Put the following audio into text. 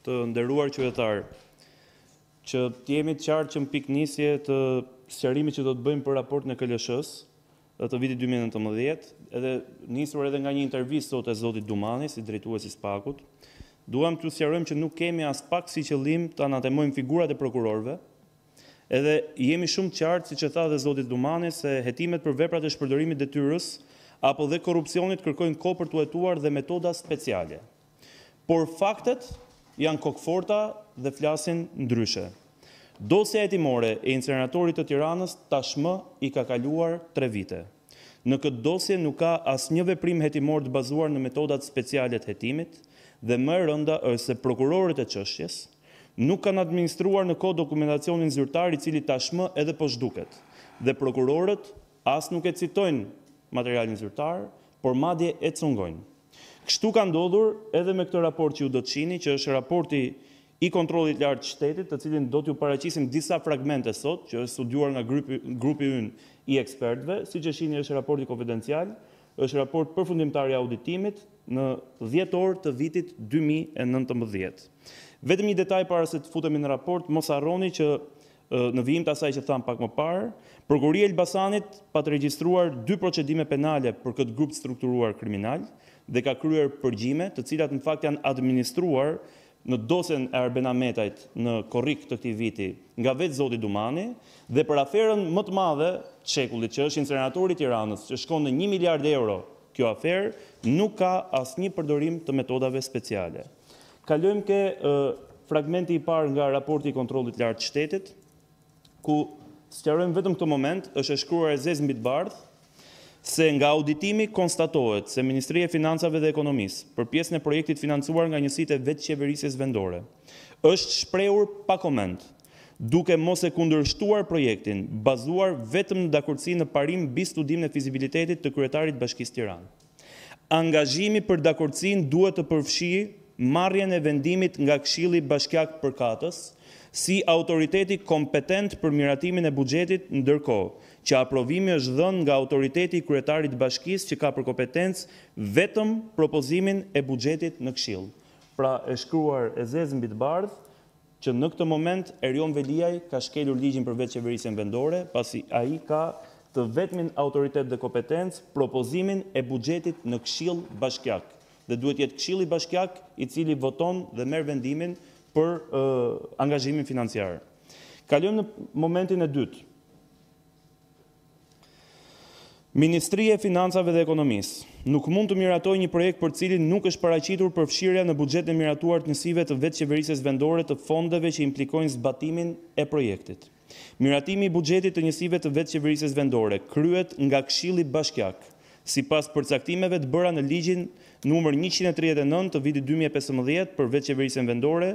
Të nderuar qytetarë, që të jemi të qartë që në pikënisje të sqarimit që do të bëjmë për raportin e KLSH-së të vitit dy mijë e nëntëmbëdhjetë, edhe nisur edhe nga një intervistë sot e zotit Dumani si drejtues i SPAK-ut, duam t'ju sqarojmë që nuk kemi aspak si qëllim të anatemojmë figurat e prokurorëve, edhe jemi shumë të qartë siç e tha edhe zoti Dumani se hetimet për veprat e shpërdorimit detyrës apo dhe korrupsionit kërkojnë kohë për t'u hetuar dhe metoda speciale. Por faktet janë kokëforta dhe flasin ndryshe. Dosja hetimore e inceneratorit të Tiranës tashmë i ka kaluar tre vite. Në këtë dosje nuk ka asnjë veprim hetimor të bazuar në metodat speciale të hetimit dhe më e rënda është se prokurorët e çështjes nuk kanë administruar në kohë dokumentacionin zyrtar i cili tashmë edhe po zhduket dhe prokurorët As nuk e citojnë materialin zyrtar, por madje e cungojnë. Kështu ka ndodhur edhe me këtë raport që ju do të shihni, që është raporti i Kontrollit të Lartë të Shtetit, të cilin do t'ju paraqisim disa fragmente sot, që është studiuar nga grupi ynë i ekspertëve. Siç e shihni është raporti konfidencial, është raport përfundimtar i auditimit në dhjetor të vitit dy mijë e nëntëmbëdhjetë. Vetëm një detaj para se të futemi në raport, mos harroni që Në vijim të asaj që thamë pak më parë, Prokuroria e Elbasanit pat regjistruar dy procedime penale për këtë grup të strukturuar kriminal dhe ka kryer përgjime, të cilat në fakt janë administruar në dosjen e Arben Ahmetajt në korrik të këtij viti nga vetë zoti Dumani dhe për aferën më të madhe të shekullit që është inceneratori i Tiranës që shkon në një miliard euro kjo aferë nuk ka asnjë përdorim të metodave speciale. Kalojmë ke fragmenti i parë nga raporti i Kontrollit të Lartë të Shtetit, ku sqarojmë vetëm këtë moment, është e shkruar e zezë mbi të bardhë, se nga auditimi konstatohet se Ministria e Financave dhe Ekonomisë, për pjesën e projektit financuar nga njësitë e vetëqeverisjes vendore, është shprehur pa koment, duke mos e kundërshtuar projektin, bazuar vetëm në dakordësi në parim mbi studimin e fizibilitetit të kryetarit Bashkisë Tiranë. Angazhimi për dakordësinë duhet të përfshijë marrjen e vendimit nga Këshilli Bashkiak përkatës, si autoriteti kompetent për miratimin e buxhetit, ndërkohë që aprovimi është dhënë nga autoriteti i kryetarit të bashkisë që ka për kompetencë vetëm propozimin e buxhetit në Këshill. Pra, e shkruar e zezë mbi të bardhë, Që në këtë moment Erion Veliaj ka shkelur ligjin për Vetëqeverisjen Vendore, pasi ai ka të vetmin autoritet dhe kompetencë propozimin e buxhetit në Këshill Bashkiak dhe duhet të jetë Këshilli Bashkiak i cili voton dhe merr vendimin për angazhimin financiar. Kalojmë në momentin e dytë. Ministria e Financave dhe Ekonomisë, nuk mund të miratojë një projekt për cilin nuk është paraqitur përfshirja në buxhetin e miratuar të njësive të vetëqeverisjes vendore të fondeve që implikojnë zbatimin e projektit. Miratimi i buxhetit të njësive të vetëqeverisjes vendore kryhet nga Këshilli Bashkiak, sipas përcaktimeve të bëra në Ligjin numër njëqind e tridhjetë e nëntë të vitit dy mijë e pesëmbëdhjetë për vetëqeverisjen vendore,